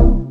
you